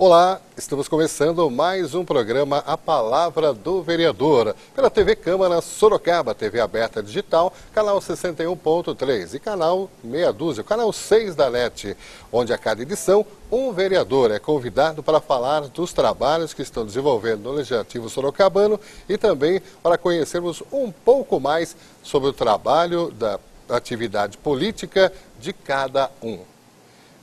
Olá, estamos começando mais um programa A Palavra do Vereador, pela TV Câmara Sorocaba, TV aberta digital, canal 61.3 e canal meia dúzia, canal 6 da NET, onde a cada edição um vereador é convidado para falar dos trabalhos que estão desenvolvendo no Legislativo Sorocabano e também para conhecermos um pouco mais sobre o trabalho da atividade política de cada um.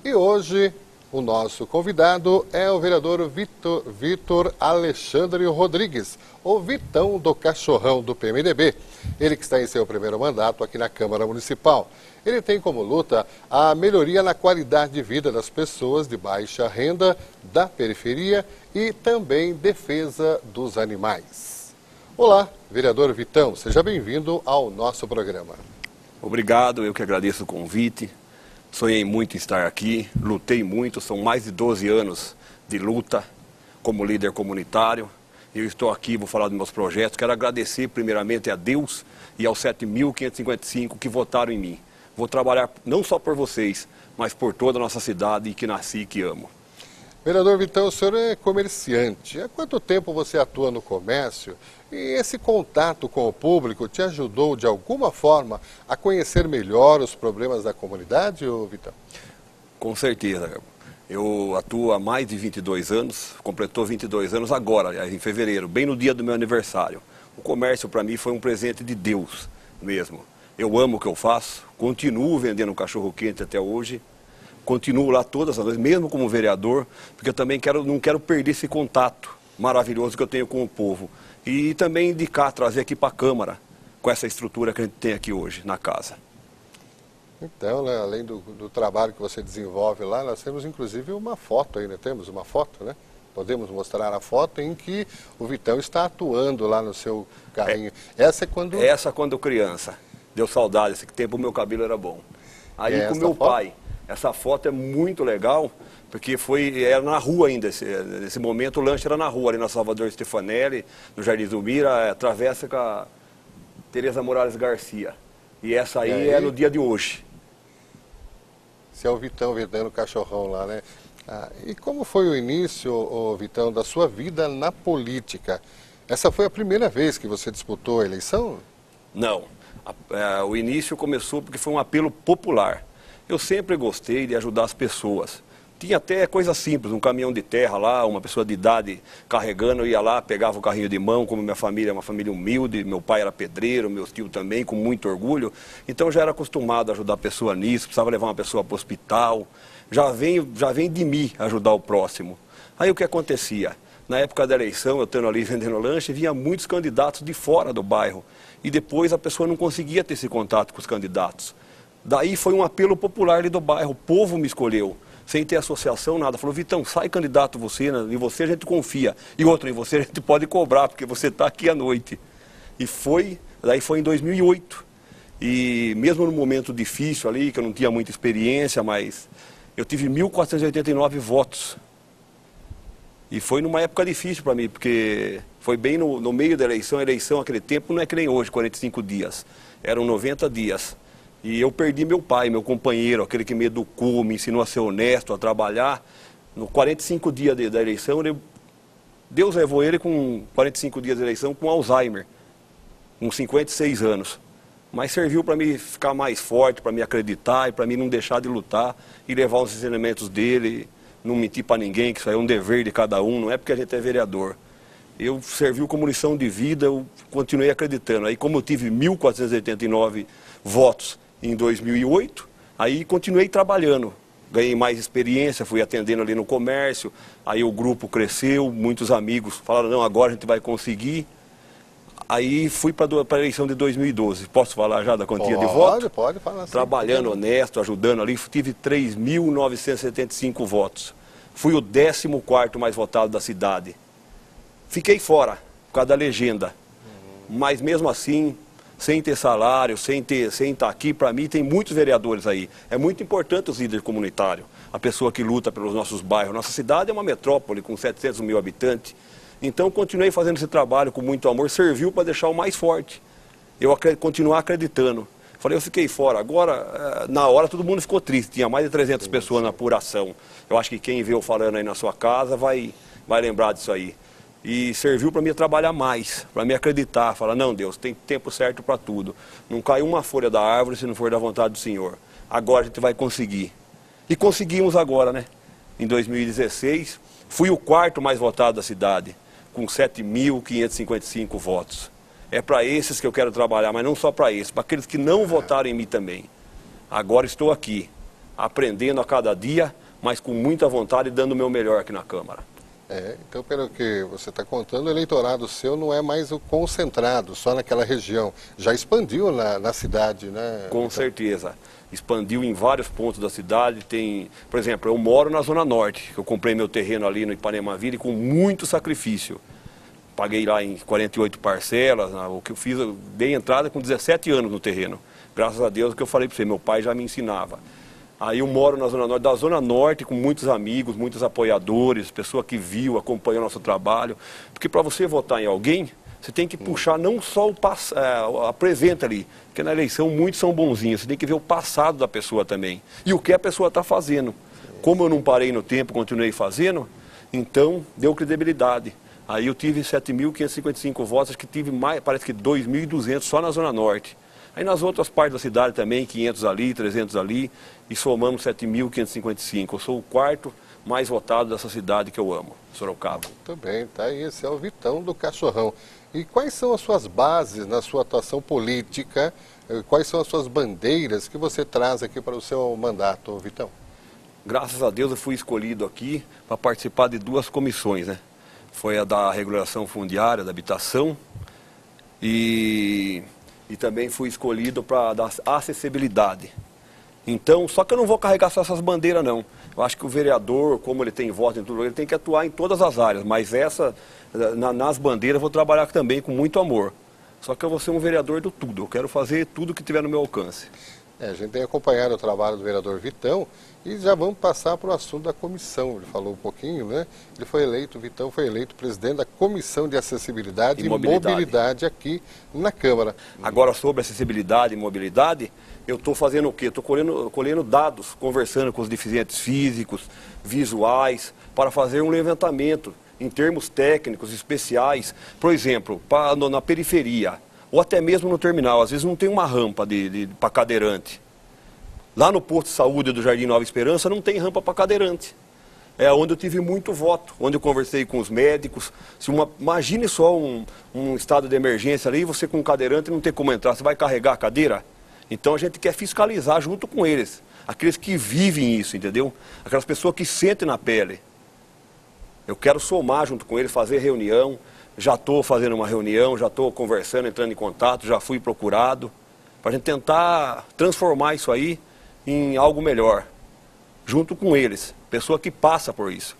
E hoje o nosso convidado é o vereador Vitor, Vitor Alexandre Rodrigues, o Vitão do Cachorrão do PMDB. Ele que está em seu primeiro mandato aqui na Câmara Municipal. Ele tem como luta a melhoria na qualidade de vida das pessoas de baixa renda, da periferia e também defesa dos animais. Olá, vereador Vitão, seja bem-vindo ao nosso programa. Obrigado, eu que agradeço o convite. Sonhei muito em estar aqui, lutei muito, são mais de 12 anos de luta como líder comunitário. Eu estou aqui, vou falar dos meus projetos. Quero agradecer primeiramente a Deus e aos 7.555 que votaram em mim. Vou trabalhar não só por vocês, mas por toda a nossa cidade que nasci e que amo. Vereador Vitão, o senhor é comerciante. Há quanto tempo você atua no comércio? E esse contato com o público te ajudou, de alguma forma, a conhecer melhor os problemas da comunidade, Vitão? Com certeza. Eu atuo há mais de 22 anos, completou 22 anos agora, em fevereiro, bem no dia do meu aniversário. O comércio, para mim, foi um presente de Deus mesmo. Eu amo o que eu faço, continuo vendendo cachorro-quente até hoje, continuo lá todas as vezes, mesmo como vereador, porque eu também quero, não quero perder esse contato maravilhoso que eu tenho com o povo. E também indicar, trazer aqui para a Câmara, com essa estrutura que a gente tem aqui hoje na casa. Então, né, além do, do, trabalho que você desenvolve lá, nós temos inclusive uma foto aí, né? Temos uma foto, né? Podemos mostrar a foto em que o Vitão está atuando lá no seu carrinho. É, essa é quando... Essa quando criança. Deu saudade, esse tempo o meu cabelo era bom. Aí é com meu foto? pai essa foto é muito legal, porque foi era na rua ainda, esse, nesse momento o lanche era na rua, ali na Salvador Stefanelli, no Jardim Zumira, é, atravessa com a Tereza Morales Garcia. E essa aí, e aí, é no dia de hoje. Você é o Vitão vendendo cachorrão lá, né? Ah, e como foi o início, ô, Vitão, da sua vida na política? Essa foi a primeira vez que você disputou a eleição? Não. A, a, é, o início começou porque foi um apelo popular. Eu sempre gostei de ajudar as pessoas. Tinha até coisa simples, um caminhão de terra lá, uma pessoa de idade carregando, eu ia lá, pegava o carrinho de mão, como minha família é uma família humilde, meu pai era pedreiro, meu tio também, com muito orgulho. Então já era acostumado a ajudar a pessoa nisso, precisava levar uma pessoa para o hospital. Já vem, já vem de mim ajudar o próximo. Aí o que acontecia? Na época da eleição, eu estando ali vendendo lanche, vinha muitos candidatos de fora do bairro. E depois a pessoa não conseguia ter esse contato com os candidatos. Daí foi um apelo popular ali do bairro, o povo me escolheu, sem ter associação, nada. Falou, Vitão, sai candidato você, né? em você a gente confia. E outro, em você a gente pode cobrar, porque você está aqui à noite. E foi, daí foi em 2008. E mesmo no momento difícil ali, que eu não tinha muita experiência, mas eu tive 1.489 votos. E foi numa época difícil para mim, porque foi bem no, no meio da eleição. A eleição, aquele tempo, não é que nem hoje, 45 dias. Eram 90 dias. E eu perdi meu pai, meu companheiro, aquele que me educou, me ensinou a ser honesto, a trabalhar. No 45 dias de, da eleição, ele, Deus levou ele com 45 dias de eleição com Alzheimer, com 56 anos. Mas serviu para me ficar mais forte, para me acreditar e para mim não deixar de lutar e levar os ensinamentos dele, não mentir para ninguém, que isso é um dever de cada um, não é porque a gente é vereador. Eu servi como lição de vida, eu continuei acreditando. Aí, como eu tive 1.489 votos em 2008. Aí continuei trabalhando, ganhei mais experiência, fui atendendo ali no comércio. Aí o grupo cresceu, muitos amigos falaram: não, agora a gente vai conseguir. Aí fui para a eleição de 2012. Posso falar já da quantia pode, de voto? Pode, pode falar. Assim, Trabalhando pode. honesto, ajudando ali, tive 3.975 votos. Fui o 14 mais votado da cidade. Fiquei fora, por causa da legenda. Uhum. Mas mesmo assim, sem ter salário, sem ter, sem estar aqui, para mim tem muitos vereadores aí. É muito importante os líderes comunitários, a pessoa que luta pelos nossos bairros. Nossa cidade é uma metrópole com 700 mil habitantes. Então continuei fazendo esse trabalho com muito amor, serviu para deixar o mais forte. Eu continuar acreditando. Falei, eu fiquei fora. Agora, eh, na hora, todo mundo ficou triste. Tinha mais de 300 pessoas na apuração. Eu acho que quem viu falando aí na sua casa vai, vai lembrar disso aí. E serviu para mim trabalhar mais, para me acreditar. Falar, não, Deus, tem tempo certo para tudo. Não cai uma folha da árvore se não for da vontade do Senhor. Agora a gente vai conseguir. E conseguimos agora, né? Em 2016, fui o quarto mais votado da cidade, com 7.555 votos. É para esses que eu quero trabalhar, mas não só para esses, para aqueles que não votaram em mim também. Agora estou aqui, aprendendo a cada dia, mas com muita vontade e dando o meu melhor aqui na Câmara. É, então, pelo que você está contando, o eleitorado seu não é mais o concentrado só naquela região. Já expandiu na, na cidade, né? Com então... certeza. Expandiu em vários pontos da cidade. Tem, por exemplo, eu moro na Zona Norte. Eu comprei meu terreno ali no Ipanema Vila com muito sacrifício. Paguei lá em 48 parcelas. O que eu fiz, eu dei entrada com 17 anos no terreno. Graças a Deus, o que eu falei para você, meu pai já me ensinava. Aí eu moro na Zona Norte, da Zona Norte, com muitos amigos, muitos apoiadores, pessoa que viu, acompanhou nosso trabalho. Porque para você votar em alguém, você tem que puxar não só o pass... É, a presente ali, porque na eleição muitos são bonzinhos, você tem que ver o passado da pessoa também. E o que a pessoa está fazendo. Como eu não parei no tempo, continuei fazendo, então deu credibilidade. Aí eu tive 7.555 votos, que tive mais, parece que 2.200 só na Zona Norte. Aí nas outras partes da cidade também, 500 ali, 300 ali, e somamos 7.555. Eu sou o quarto mais votado dessa cidade que eu amo, Sorocaba. Muito bem, tá aí, esse é o Vitão do Cachorrão. E quais são as suas bases na sua atuação política? Eh, quais são as suas bandeiras que você traz aqui para o seu mandato, Vitão? Graças a Deus eu fui escolhido aqui para participar de duas comissões, né? Foi a da regulação fundiária, da habitação e e também fui escolhido para dar acessibilidade. Então, só que eu não vou carregar só essas bandeiras, não. Eu acho que o vereador, como ele tem voto em tudo, ele tem que atuar em todas as áreas, mas essa, na, nas bandeiras, eu vou trabalhar também com muito amor. Só que eu vou ser um vereador do tudo, eu quero fazer tudo que tiver no meu alcance. É, a gente tem acompanhado o trabalho do vereador Vitão e já vamos passar para o assunto da comissão. Ele falou um pouquinho, né? Ele foi eleito, Vitão foi eleito presidente da Comissão de Acessibilidade e, e mobilidade. mobilidade. aqui na Câmara. Agora, sobre acessibilidade e mobilidade, eu estou fazendo o quê? Estou colhendo, colhendo dados, conversando com os deficientes físicos, visuais, para fazer um levantamento em termos técnicos especiais. Por exemplo, para, na periferia ou até mesmo no terminal. Às vezes não tem uma rampa de, de para cadeirante. Lá no posto de saúde do Jardim Nova Esperança não tem rampa para cadeirante. É onde eu tive muito voto, onde eu conversei com os médicos. Se uma, imagine só um, um estado de emergência ali, você com um cadeirante não tem como entrar, você vai carregar a cadeira? Então a gente quer fiscalizar junto com eles, aqueles que vivem isso, entendeu? Aquelas pessoas que sentem na pele. Eu quero somar junto com eles, fazer reunião, já estou fazendo uma reunião, já estou conversando, entrando em contato, já fui procurado, para a gente tentar transformar isso aí em algo melhor, junto com eles, pessoa que passa por isso.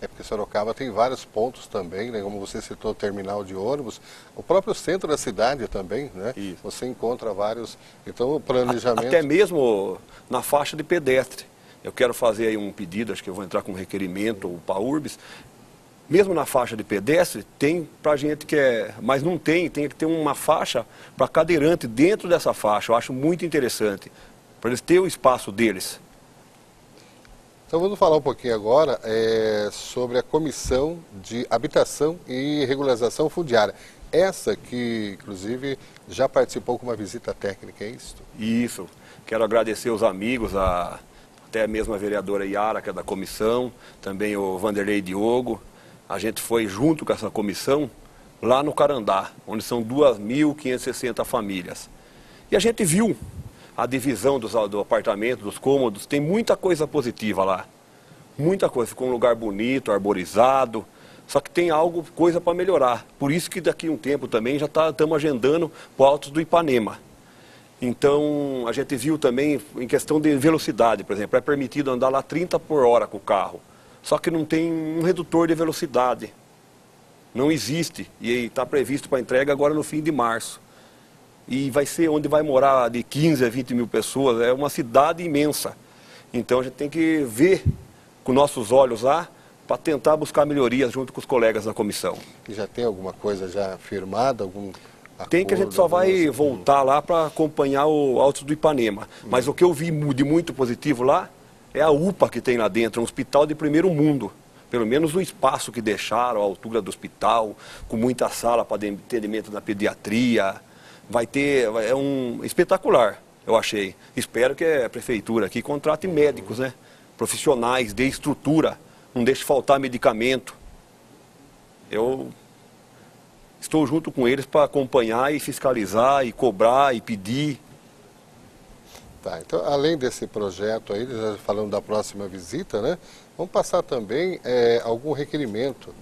É porque Sorocaba tem vários pontos também, né? como você citou, terminal de ônibus, o próprio centro da cidade também, né? Isso. Você encontra vários. Então, o planejamento. Até mesmo na faixa de pedestre. Eu quero fazer aí um pedido, acho que eu vou entrar com um requerimento para a URBS, mesmo na faixa de pedestre, tem para gente que é. Mas não tem, tem que ter uma faixa para cadeirante dentro dessa faixa. Eu acho muito interessante. Para eles terem o espaço deles. Então vamos falar um pouquinho agora é, sobre a Comissão de Habitação e Regularização Fundiária. Essa que, inclusive, já participou com uma visita técnica, é isso? Isso. Quero agradecer os amigos, a, até mesmo a vereadora Yara, que é da comissão, também o Vanderlei Diogo, a gente foi junto com essa comissão lá no Carandá, onde são 2.560 famílias. E a gente viu a divisão dos, do apartamento, dos cômodos, tem muita coisa positiva lá. Muita coisa, ficou um lugar bonito, arborizado, só que tem algo, coisa para melhorar. Por isso que daqui a um tempo também já estamos tá, agendando o Alto do Ipanema. Então, a gente viu também em questão de velocidade, por exemplo, é permitido andar lá 30 por hora com o carro só que não tem um redutor de velocidade. Não existe. E está previsto para entrega agora no fim de março. E vai ser onde vai morar de 15 a 20 mil pessoas. É uma cidade imensa. Então a gente tem que ver com nossos olhos lá para tentar buscar melhorias junto com os colegas da comissão. E já tem alguma coisa já firmada? Algum Tem que a gente só vai voltar lá para acompanhar o Alto do Ipanema. Mas o que eu vi de muito positivo lá é a UPA que tem lá dentro, um hospital de primeiro mundo. Pelo menos o espaço que deixaram, a altura do hospital, com muita sala para atendimento da pediatria. Vai ter, é um espetacular, eu achei. Espero que a prefeitura aqui contrate médicos, né? Profissionais, dê estrutura, não deixe faltar medicamento. Eu estou junto com eles para acompanhar e fiscalizar e cobrar e pedir. Tá, então além desse projeto aí, falando da próxima visita, né? Vamos passar também é, algum requerimento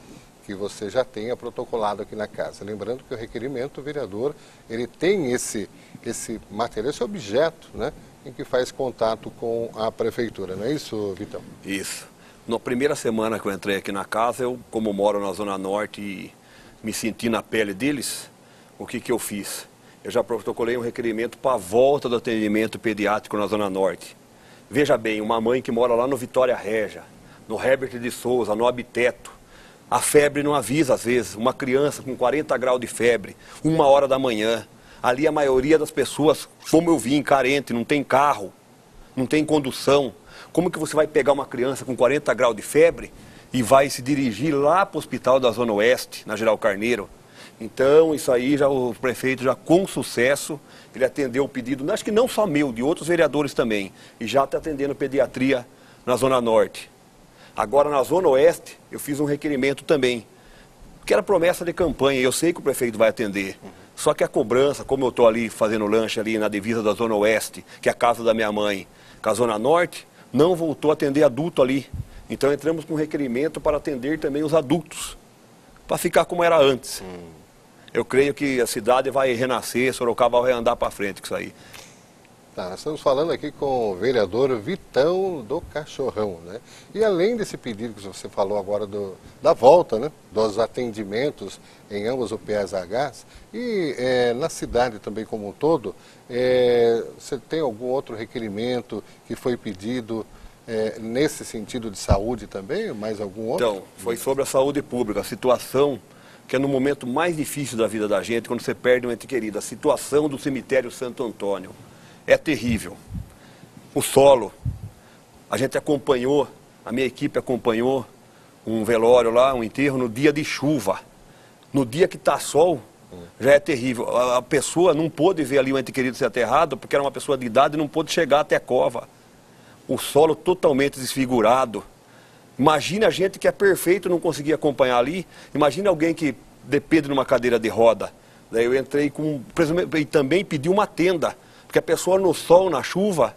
que você já tenha protocolado aqui na casa. Lembrando que o requerimento, o vereador, ele tem esse, esse material, esse objeto, né? Em que faz contato com a prefeitura, não é isso, Vitão? Isso. Na primeira semana que eu entrei aqui na casa, eu, como moro na Zona Norte e me senti na pele deles, o que, que eu fiz? Eu já protocolei um requerimento para a volta do atendimento pediátrico na Zona Norte. Veja bem, uma mãe que mora lá no Vitória Regia, no Herbert de Souza, no Abiteto, a febre não avisa às vezes. Uma criança com 40 graus de febre, uma hora da manhã. Ali a maioria das pessoas, como eu vi, carente, não tem carro, não tem condução. Como que você vai pegar uma criança com 40 graus de febre e vai se dirigir lá para o hospital da Zona Oeste, na Geral Carneiro? Então, isso aí já o prefeito já com sucesso, ele atendeu o pedido, acho que não só meu, de outros vereadores também, e já está atendendo pediatria na Zona Norte. Agora, na Zona Oeste, eu fiz um requerimento também, que era promessa de campanha, eu sei que o prefeito vai atender. Só que a cobrança, como eu estou ali fazendo lanche ali na divisa da Zona Oeste, que é a casa da minha mãe, com a Zona Norte, não voltou a atender adulto ali. Então entramos com um requerimento para atender também os adultos, para ficar como era antes. Hum. Eu creio que a cidade vai renascer, Sorocaba vai andar para frente com isso aí. Tá, estamos falando aqui com o vereador Vitão do Cachorrão, né? E além desse pedido que você falou agora do, da volta, né? Dos atendimentos em ambos os PSHs e é, na cidade também como um todo, é, você tem algum outro requerimento que foi pedido é, nesse sentido de saúde também? Mais algum outro? Então, foi sobre a saúde pública, a situação que é no momento mais difícil da vida da gente, quando você perde um ente querido, a situação do cemitério Santo Antônio é terrível. O solo, a gente acompanhou, a minha equipe acompanhou um velório lá, um enterro no dia de chuva. No dia que está sol, já é terrível. A, a, pessoa não pôde ver ali o ente querido ser aterrado, porque era uma pessoa de idade e não pôde chegar até a cova. O solo totalmente desfigurado. Imagina a gente que é perfeito não conseguia acompanhar ali. Imagina alguém que depende de uma cadeira de roda. Daí eu entrei com. E também pedi uma tenda porque a pessoa no sol, na chuva,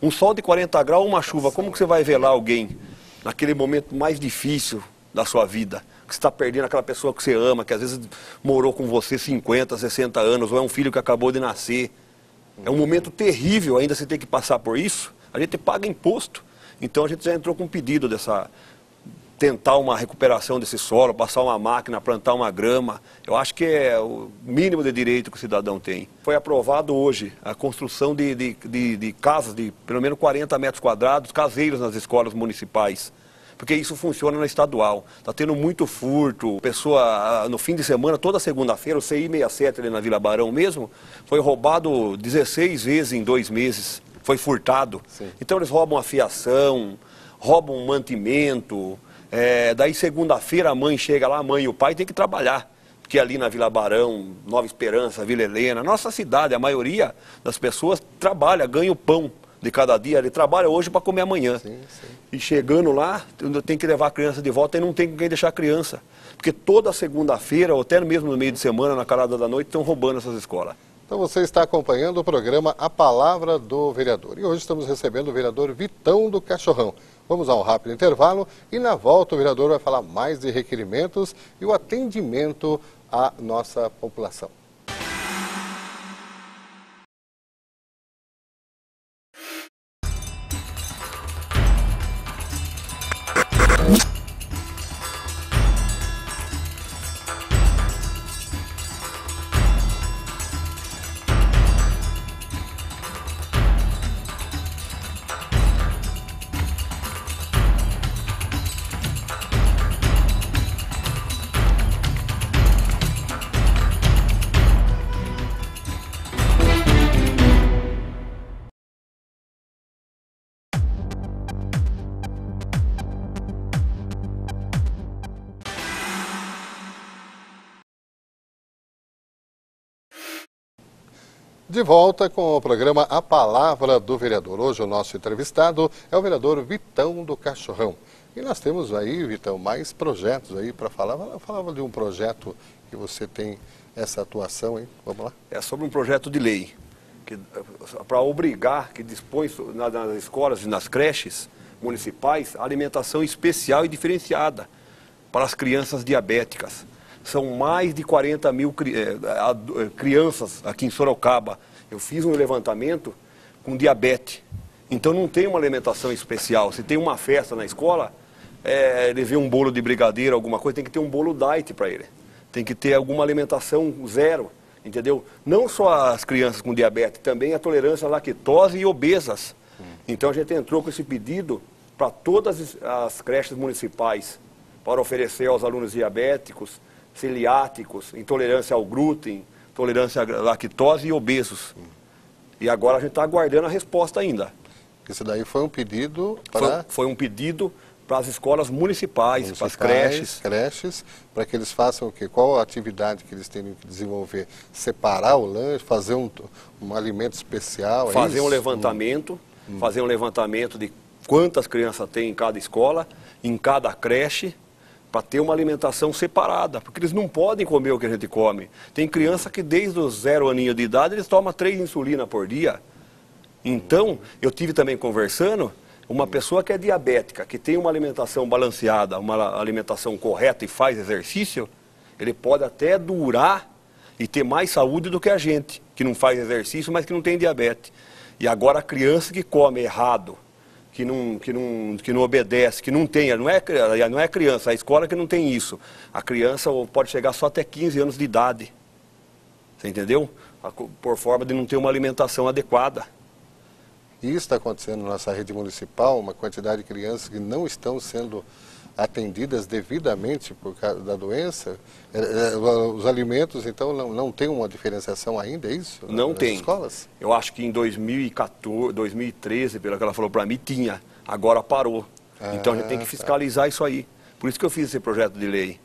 um sol de 40 graus, uma chuva, como que você vai velar alguém naquele momento mais difícil da sua vida? Que você está perdendo aquela pessoa que você ama, que às vezes morou com você 50, 60 anos, ou é um filho que acabou de nascer. É um momento terrível ainda você ter que passar por isso. A gente paga imposto. Então a gente já entrou com um pedido dessa, tentar uma recuperação desse solo, passar uma máquina, plantar uma grama. Eu acho que é o mínimo de direito que o cidadão tem. Foi aprovado hoje a construção de, de, de, de casas de pelo menos 40 metros quadrados, caseiros nas escolas municipais porque isso funciona na estadual. Está tendo muito furto. Pessoa, no fim de semana, toda segunda-feira, o CI 67 ali na Vila Barão mesmo, foi roubado 16 vezes em dois meses. Foi furtado. Sim. Então eles roubam a fiação, roubam mantimento, é, daí segunda-feira a mãe chega lá, a mãe e o pai tem que trabalhar. Porque ali na Vila Barão, Nova Esperança, Vila Helena, nossa cidade, a maioria das pessoas trabalha, ganha o pão de cada dia. Ele trabalha hoje para comer amanhã. Sim, sim. E chegando lá, tem que levar a criança de volta e não tem com quem deixar a criança. Porque toda segunda-feira, ou até mesmo no meio de semana, na calada da noite, estão roubando essas escolas. Então você está acompanhando o programa A Palavra do Vereador. E hoje estamos recebendo o vereador Vitão do Cachorrão. Vamos a um rápido intervalo e na volta o vereador vai falar mais de requerimentos e o atendimento à nossa população. De volta com o programa A Palavra do Vereador. Hoje o nosso entrevistado é o vereador Vitão do Cachorrão. E nós temos aí, Vitão, mais projetos aí para falar. Falava de um projeto que você tem essa atuação, hein? Vamos lá? É sobre um projeto de lei para obrigar que dispõe nas escolas e nas creches municipais alimentação especial e diferenciada para as crianças diabéticas. São mais de 40 mil eh, eh, crianças aqui em Sorocaba. Eu fiz um levantamento com diabetes. Então não tem uma alimentação especial. Se tem uma festa na escola, é, ele vê um bolo de brigadeiro, alguma coisa, tem que ter um bolo diet para ele. Tem que ter alguma alimentação zero, entendeu? Não só as crianças com diabetes, também a tolerância à lactose e obesas. Então a gente entrou com esse pedido para todas as creches municipais para oferecer aos alunos diabéticos celiáticos, intolerância ao glúten, tolerância à lactose e obesos. E agora a gente está aguardando a resposta ainda. Isso daí foi um pedido para... Foi, foi um pedido para as escolas municipais, municipais para as creches. creches, para que eles façam o quê? Qual a atividade que eles têm que desenvolver? Separar o lanche, fazer um, um alimento especial? É fazer é um levantamento, hum. fazer um levantamento de quantas crianças tem em cada escola, em cada creche, para ter uma alimentação separada, porque eles não podem comer o que a gente come. Tem criança que desde os zero aninhos de idade eles tomam três insulina por dia. Então, eu tive também conversando, uma pessoa que é diabética, que tem uma alimentação balanceada, uma alimentação correta e faz exercício, ele pode até durar e ter mais saúde do que a gente, que não faz exercício, mas que não tem diabetes. E agora a criança que come errado, que não, que não, que não obedece, que não tem, não é, não é criança, a escola que não tem isso. A criança pode chegar só até 15 anos de idade. Você entendeu? Por forma de não ter uma alimentação adequada. E isso está acontecendo na nossa rede municipal, uma quantidade de crianças que não estão sendo atendidas devidamente por causa da doença, é, é, os alimentos, então, não, não tem uma diferenciação ainda, é isso? Não nas tem. escolas? Eu acho que em 2014, 2013, pelo que ela falou para mim, tinha. Agora parou. Ah, então a gente tem que ah, tá. fiscalizar tá. isso aí. Por isso que eu fiz esse projeto de lei.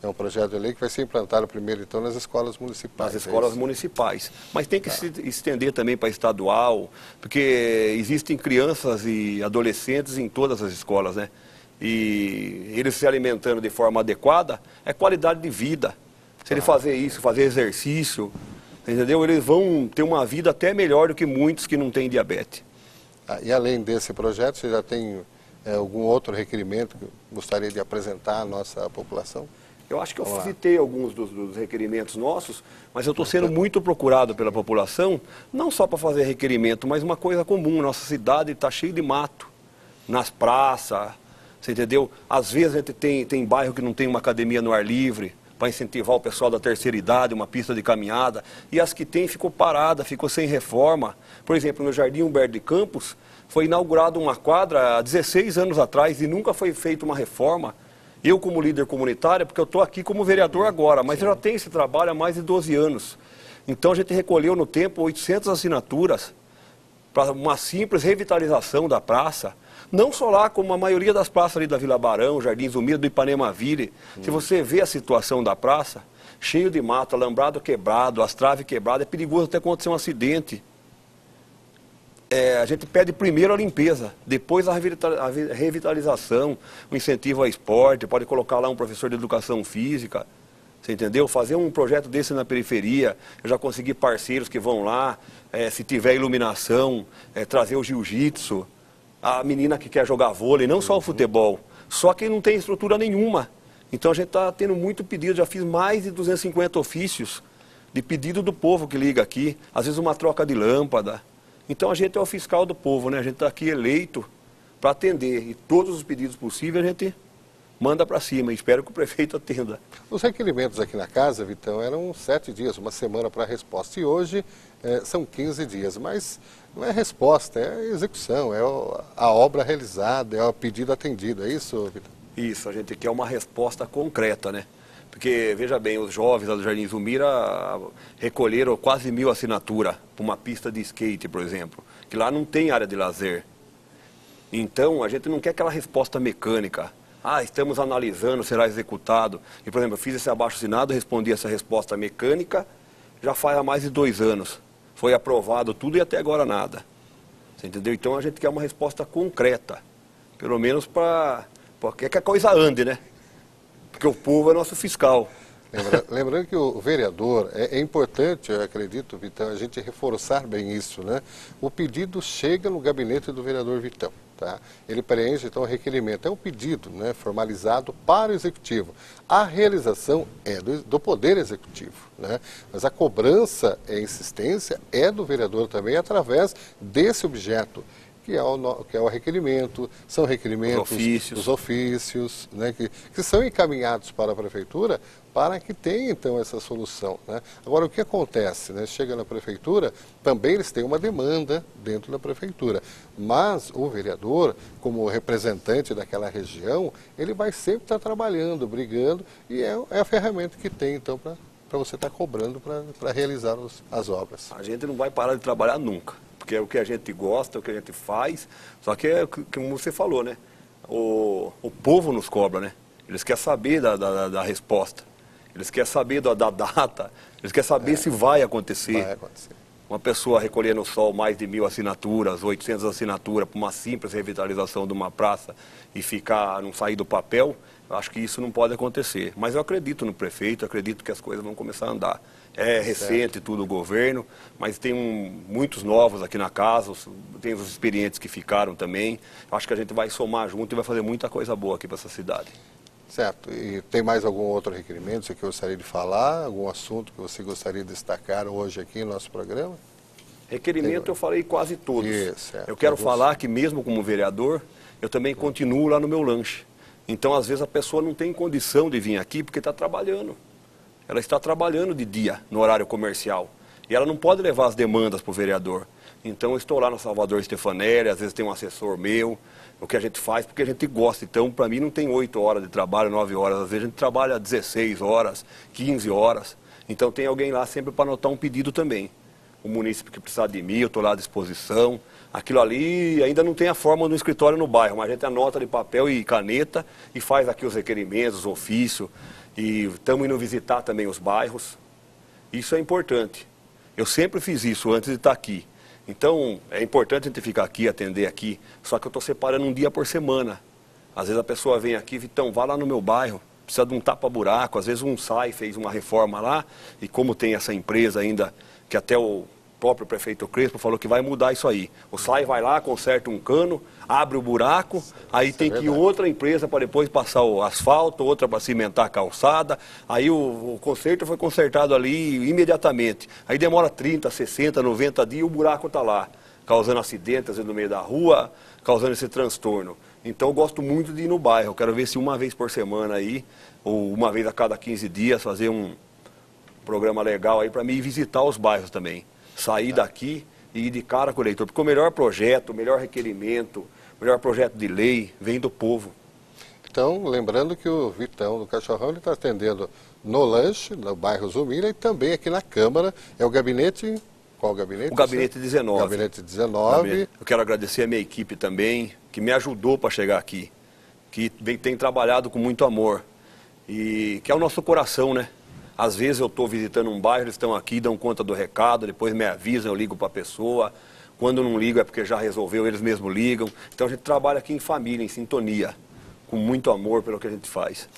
É um projeto de lei que vai ser implantado primeiro, então, nas escolas municipais. Nas é escolas é municipais. Mas tem que tá. se estender também para estadual, porque existem crianças e adolescentes em todas as escolas, né? E ele se alimentando de forma adequada, é qualidade de vida. Se ele fazer isso, fazer exercício, entendeu? Eles vão ter uma vida até melhor do que muitos que não têm diabetes. Ah, e além desse projeto, você já tem é, algum outro requerimento que gostaria de apresentar à nossa população? Eu acho que eu citei alguns dos, dos, requerimentos nossos, mas eu estou sendo muito procurado pela população, não só para fazer requerimento, mas uma coisa comum. Nossa cidade está cheia de mato, nas praças, você entendeu? Às vezes a gente tem, tem bairro que não tem uma academia no ar livre para incentivar o pessoal da terceira idade, uma pista de caminhada. E as que tem ficou parada, ficou sem reforma. Por exemplo, no Jardim Humberto de Campos, foi inaugurada uma quadra há 16 anos atrás e nunca foi feita uma reforma. Eu, como líder comunitário, porque eu estou aqui como vereador agora, mas Sim. eu já tenho esse trabalho há mais de 12 anos. Então a gente recolheu no tempo 800 assinaturas para uma simples revitalização da praça. Não só lá, como a maioria das praças ali da Vila Barão, Jardim Zumira, do Ipanema Ville. Hum. Se você vê a situação da praça, cheio de mato, alambrado quebrado, as traves quebradas, é perigoso até acontecer um acidente. É, a gente pede primeiro a limpeza, depois a revitalização, o incentivo ao esporte, pode colocar lá um professor de educação física, você entendeu? Fazer um projeto desse na periferia, eu já consegui parceiros que vão lá, é, se tiver iluminação, é, trazer o jiu-jitsu, a menina que quer jogar vôlei, não só o futebol, só que não tem estrutura nenhuma. Então a gente está tendo muito pedido, já fiz mais de 250 ofícios de pedido do povo que liga aqui, às vezes uma troca de lâmpada. Então a gente é o fiscal do povo, né? A gente está aqui eleito para atender e todos os pedidos possíveis a gente manda para cima. Espero que o prefeito atenda. Os requerimentos aqui na casa, Vitão, eram sete dias, uma semana para a resposta. E hoje é, são 15 dias. Mas não é resposta, é execução, é a obra realizada, é o pedido atendido. É isso, Vitão? Isso, a gente quer uma resposta concreta, né? Porque, veja bem, os jovens do Jardim Zumira recolheram quase mil assinaturas para uma pista de skate, por exemplo, que lá não tem área de lazer. Então, a gente não quer aquela resposta mecânica. Ah, estamos analisando, será executado. E, por exemplo, eu fiz esse abaixo-assinado, respondi essa resposta mecânica, já faz há mais de dois anos. Foi aprovado tudo e até agora nada. Você entendeu? Então a gente quer uma resposta concreta. Pelo menos para que a coisa ande, né? Porque o povo é nosso fiscal. Lembra, lembrando que o vereador, é, é, importante, eu acredito, Vitão, a gente reforçar bem isso, né? O pedido chega no gabinete do vereador Vitão. Tá? Ele preenche então o requerimento. É um pedido né, formalizado para o executivo. A realização é do, do Poder Executivo, né? mas a cobrança e insistência é do vereador também através desse objeto que é o, que é o requerimento, são requerimentos, os ofícios, os ofícios né, que, que são encaminhados para a prefeitura para que tenha então essa solução. Né? Agora, o que acontece? Né? Chega na prefeitura, também eles têm uma demanda dentro da prefeitura, mas o vereador, como representante daquela região, ele vai sempre estar trabalhando, brigando, e é, é a ferramenta que tem então para você estar tá cobrando para realizar os, as obras. A gente não vai parar de trabalhar nunca porque é o que a gente gosta, é o que a gente faz. Só que é como você falou, né? O, o povo nos cobra, né? Eles querem saber da, da, da resposta. Eles querem saber da, da data. Eles querem saber é, se vai acontecer. Vai acontecer. Uma pessoa recolher no sol mais de mil assinaturas, 800 assinaturas para uma simples revitalização de uma praça e ficar, não sair do papel, eu acho que isso não pode acontecer. Mas eu acredito no prefeito, acredito que as coisas vão começar a andar. É recente certo. tudo o governo, mas tem um, muitos novos aqui na casa, os, tem os experientes que ficaram também. Acho que a gente vai somar junto e vai fazer muita coisa boa aqui para essa cidade. Certo. E tem mais algum outro requerimento que você gostaria de falar? Algum assunto que você gostaria de destacar hoje aqui no nosso programa? Requerimento tem... eu falei quase todos. Isso, eu quero falar que mesmo como vereador, eu também continuo lá no meu lanche. Então, às vezes, a pessoa não tem condição de vir aqui porque está trabalhando ela está trabalhando de dia no horário comercial. E ela não pode levar as demandas para o vereador. Então eu estou lá no Salvador Stefanelli, às vezes tem um assessor meu, o que a gente faz porque a gente gosta. Então, para mim não tem 8 horas de trabalho, 9 horas, às vezes a gente trabalha 16 horas, 15 horas. Então tem alguém lá sempre para anotar um pedido também. O município que precisar de mim, eu estou lá à disposição. Aquilo ali ainda não tem a forma no escritório no bairro, mas a gente anota de papel e caneta e faz aqui os requerimentos, os ofícios. E estamos indo visitar também os bairros. Isso é importante. Eu sempre fiz isso antes de estar aqui. Então, é importante a gente ficar aqui, atender aqui. Só que eu estou separando um dia por semana. Às vezes a pessoa vem aqui, Vitão, vá lá no meu bairro. Precisa de um tapa-buraco. Às vezes um sai, fez uma reforma lá. E como tem essa empresa ainda, que até o próprio prefeito Crespo falou que vai mudar isso aí. O SAI vai lá, conserta um cano, abre o buraco, aí isso tem é que ir outra empresa para depois passar o asfalto, outra para cimentar a calçada. Aí o, o conserto foi consertado ali imediatamente. Aí demora 30, 60, 90 dias e o buraco está lá, causando acidentes no meio da rua, causando esse transtorno. Então eu gosto muito de ir no bairro. Eu quero ver se uma vez por semana aí, ou uma vez a cada 15 dias, fazer um programa legal aí para mim visitar os bairros também sair daqui e ir de cara com o eleitor. Porque o melhor projeto, o melhor requerimento, o melhor projeto de lei vem do povo. Então, lembrando que o Vitão do Cachorrão está atendendo no lanche, no bairro Zumira, e também aqui na Câmara. É o gabinete. Qual o gabinete? O gabinete 19. Gabinete 19. Eu quero agradecer a minha equipe também, que me ajudou para chegar aqui, que tem trabalhado com muito amor. E que é o nosso coração, né? Às vezes eu estou visitando um bairro, eles estão aqui, dão conta do recado, depois me avisam, eu ligo para a pessoa. Quando não ligo é porque já resolveu, eles mesmos ligam. Então a gente trabalha aqui em família, em sintonia, com muito amor pelo que a gente faz.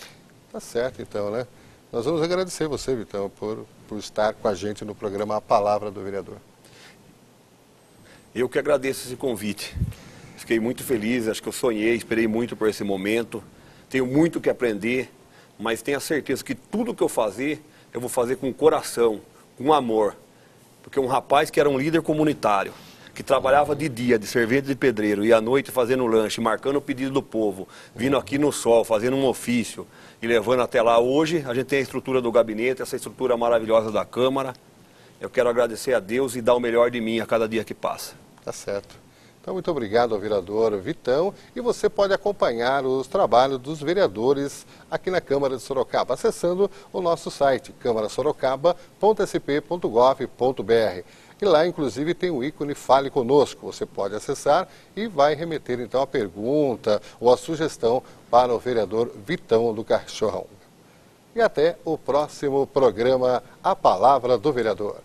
Tá certo então, né? Nós vamos agradecer você, Vitão, por, por estar com a gente no programa A Palavra do Vereador. Eu que agradeço esse convite. Fiquei muito feliz, acho que eu sonhei, esperei muito por esse momento. Tenho muito que aprender, mas tenha certeza que tudo que eu fazer eu vou fazer com coração, com amor. Porque um rapaz que era um líder comunitário, que trabalhava de dia, de servente de pedreiro, e à noite fazendo lanche, marcando o pedido do povo, vindo aqui no sol, fazendo um ofício e levando até lá. Hoje a gente tem a estrutura do gabinete, essa estrutura maravilhosa da Câmara. Eu quero agradecer a Deus e dar o melhor de mim a cada dia que passa. Tá certo. Então, muito obrigado ao vereador Vitão. E você pode acompanhar os trabalhos dos vereadores aqui na Câmara de Sorocaba, acessando o nosso site, câmarasorocaba.sp.gov.br. E lá, inclusive, tem o ícone Fale Conosco. Você pode acessar e vai remeter, então, a pergunta ou a sugestão para o vereador Vitão do Cachorrão. E até o próximo programa A Palavra do Vereador.